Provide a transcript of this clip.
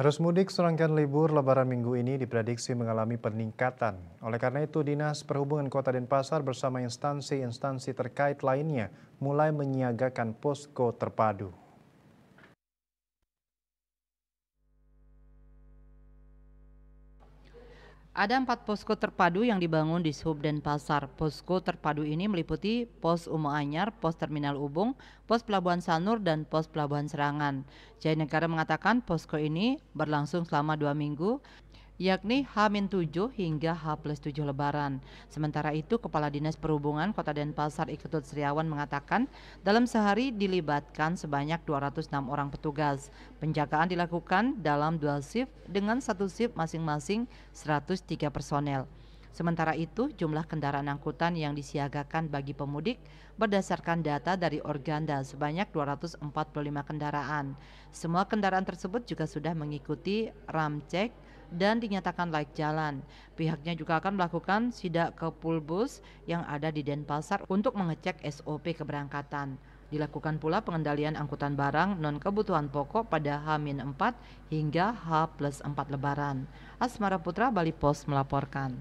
Arus mudik serangkaian libur lebaran minggu ini diprediksi mengalami peningkatan. Oleh karena itu, Dinas Perhubungan Kota Denpasar bersama instansi-instansi terkait lainnya mulai menyiagakan posko terpadu. Ada empat posko terpadu yang dibangun di Sub Denpasar. Posko terpadu ini meliputi Pos Umo Anyar, Pos Terminal Ubung, Pos Pelabuhan Sanur, dan Pos Pelabuhan Serangan. Jaya Negara mengatakan posko ini berlangsung selama dua minggu yakni H-7 hingga H-7 Lebaran. Sementara itu, Kepala Dinas Perhubungan Kota Denpasar Iketut Sriawan mengatakan dalam sehari dilibatkan sebanyak 206 orang petugas. Penjagaan dilakukan dalam dua shift dengan satu shift masing-masing 103 personel. Sementara itu, jumlah kendaraan angkutan yang disiagakan bagi pemudik berdasarkan data dari Organda sebanyak 245 kendaraan. Semua kendaraan tersebut juga sudah mengikuti ram cek dan dinyatakan layak jalan. Pihaknya juga akan melakukan sidak ke Pulbus yang ada di Denpasar untuk mengecek SOP keberangkatan. Dilakukan pula pengendalian angkutan barang non kebutuhan pokok pada H-4 hingga H plus 4 lebaran. Asmara Putra Bali Pos melaporkan.